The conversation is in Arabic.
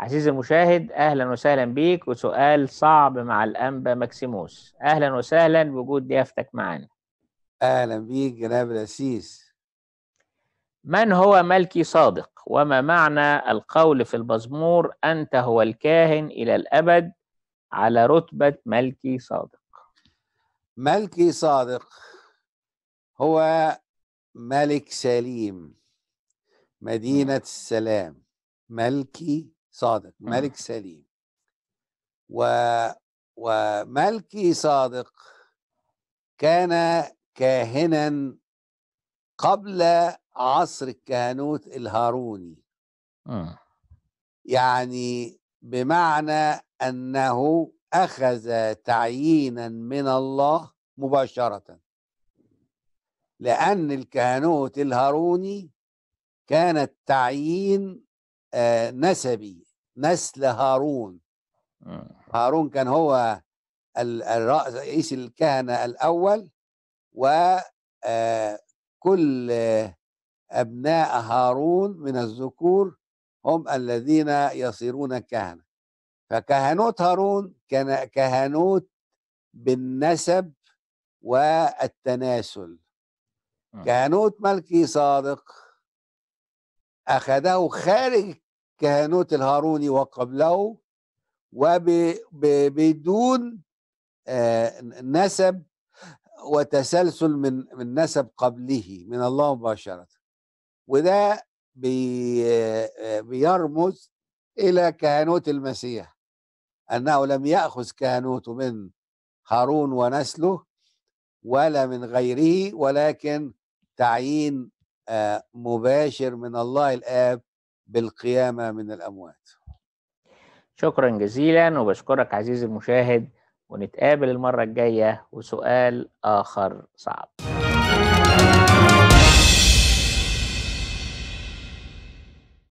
عزيزي المشاهد أهلا وسهلا بيك. وسؤال صعب مع الأنبا مكسيموس أهلا وسهلا بوجود ضيافتك معنا أهلا بيك جناب الأسيس. من هو ملكي صادق؟ وما معنى القول في المزمور أنت هو الكاهن إلى الأبد على رتبة ملكي صادق؟ ملكي صادق هو ملك سليم مدينة السلام. ملكي صادق مم. ملك سليم و وملكي صادق كان كاهنا قبل عصر الكهنوت الهاروني مم. يعني بمعنى أنه أخذ تعيينا من الله مباشرة لأن الكهنوت الهاروني كان التعيين آه، نسبي نسل هارون مم. هارون كان هو ال- الرأس رئيس الكهنة الأول وكل أبناء هارون من الذكور هم الذين يصيرون كهنة فكهنوت هارون كان كهنوت بالنسب والتناسل. كهنوت ملكي صادق أخذه خارج كهنوت الهاروني وقبله وبدون نسب وتسلسل من من نسب قبله من الله مباشرة. وده آه، بيرمز إلى كهنوت المسيح. أنه لم يأخذ كهنوته من هارون ونسله ولا من غيره ولكن تعيين آه، مباشر من الله الآب بالقيامة من الأموات. شكرا جزيلا وبشكرك عزيزي المشاهد ونتقابل المرة الجاية وسؤال آخر صعب.